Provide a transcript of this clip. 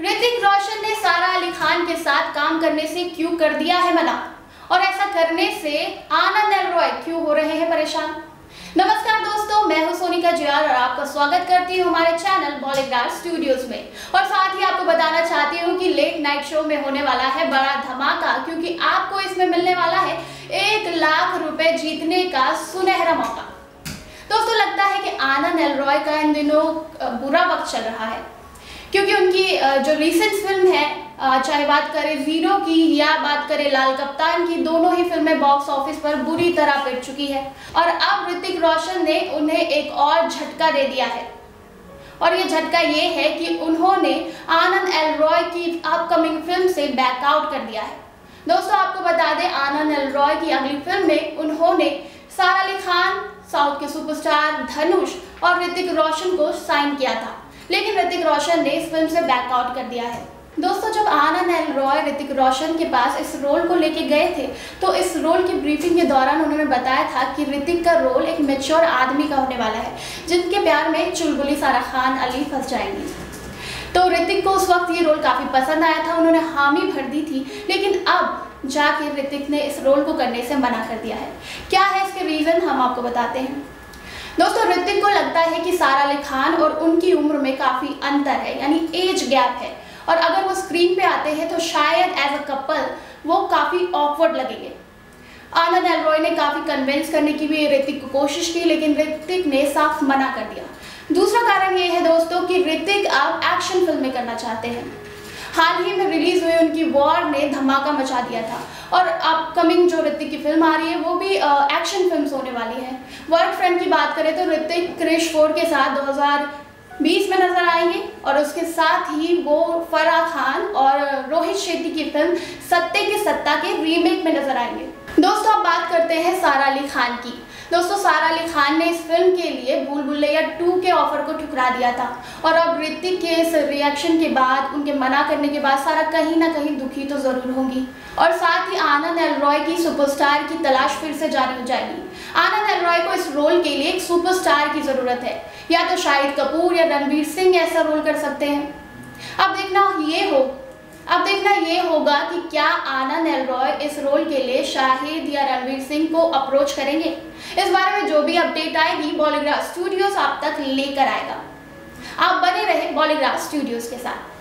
ऋतिक रोशन ने सारा अली खान के साथ काम करने से क्यों कर दिया है मना? और ऐसा करने से आनंद एल रॉय क्यों हो रहे हैं परेशान? नमस्कार दोस्तों, मैं हूँ सोनिका जियार और आपका स्वागत करती हूँ हमारे चैनल बॉलीग्राफ स्टूडियोज में। और साथ ही आपको बताना चाहती हूँ कि लेट नाइट शो में होने वाला है बड़ा धमाका, क्योंकि आपको इसमें मिलने वाला है एक लाख रुपए जीतने का सुनहरा मौका। दोस्तों, लगता है कि आनंद एल रॉय का इन दिनों बुरा वक्त चल रहा है। क्योंकि उनकी जो रिसेंट फ़िल्म है चाहे बात करें वीरो की या बात करें लाल कप्तान की, दोनों ही फ़िल्में बॉक्स ऑफ़िस पर बुरी तरह पिट चुकी है। और अब ऋतिक रोशन ने उन्हें एक और झटका दे दिया है। और ये झटका ये है कि उन्होंने आनंद एल रॉय की अपकमिंग फ़िल्म से बैकआउट कर दिया है। दोस्तों, आपको बता दें, आनंद एल रॉय की अगली फ़िल्म में उन्होंने सारा अली खान, साउथ के सुपरस्टार धनुष और ऋतिक रोशन को साइन किया था। लेकिन ऋतिक रोशन ने इस फ़िल्म से बैकआउट कर दिया है। दोस्तों, जब आनंद एल रॉय ऋतिक रोशन के पास इस रोल को लेके गए थे तो इस रोल की ब्रीफिंग के दौरान उन्होंने बताया था कि ऋतिक का रोल एक मेच्योर आदमी का होने वाला है, जिनके प्यार में चुलबुली सारा खान अली फंस जाएँगी। तो ऋतिक को उस वक्त ये रोल काफ़ी पसंद आया था, उन्होंने हामी भर दी थी, लेकिन अब जाके ऋतिक ने इस रोल को करने से मना कर दिया है। क्या है इसके रीज़न हम आपको बताते हैं। दोस्तों, ऋतिक को लगता है कि सारा अली खान और उनकी उम्र में काफ़ी अंतर है, यानी एज गैप है। और अगर वो स्क्रीन पे आते हैं तो शायद एज अ कपल वो काफ़ी ऑकवर्ड लगेंगे। आनंद एलरॉय ने काफ़ी कन्विंस करने की भी ऋतिक को कोशिश की, लेकिन ऋतिक ने साफ़ मना कर दिया। दूसरा कारण ये है दोस्तों कि ऋतिक अब एक्शन फ़िल्में करना चाहते हैं। हाल ही में रिलीज़ हुई उनकी वॉर ने धमाका मचा दिया था। और अपकमिंग जो ऋतिक की फ़िल्म आ रही है, वो भी एक्शन फ़िल्म होने वाली है। वर्क फ्रेंड की बात करें तो ऋतिक क्रिश फोर के साथ 2020 में नज़र आएँगे और उसके साथ ही वो फराह खान और रोहित शेट्टी की फ़िल्म सत्ते की सत्ता के रीमेक में नज़र आएँगे। दोस्तों, अब बात करते हैं सारा अली खान की। दोस्तों, सारा अली खान ने इस फ़िल्म के लिए भूल भुलैया टू के ऑफ़र को ठुकरा दिया था। और अब ऋतिक के इस रिएक्शन के बाद, उनके मना करने के बाद सारा कहीं ना कहीं दुखी तो ज़रूर होंगी। और साथ ही आनंद एल रॉय की सुपरस्टार की तलाश फिर से जारी हो जाएगी। आनंद एल रॉय को इस रोल के लिए एक सुपरस्टार की ज़रूरत है। या तो शाहिद कपूर या रणवीर सिंह ऐसा रोल कर सकते हैं। अब देखना ये हो अब देखना ये होगा कि क्या आनंद एल रॉय इस रोल के लिए शाहिद या रणवीर सिंह को अप्रोच करेंगे। इस बारे में जो भी अपडेट आएगी बॉलीग्राफ स्टूडियोज आप तक लेकर आएगा। आप बने रहे बॉलीग्राफ स्टूडियोज के साथ।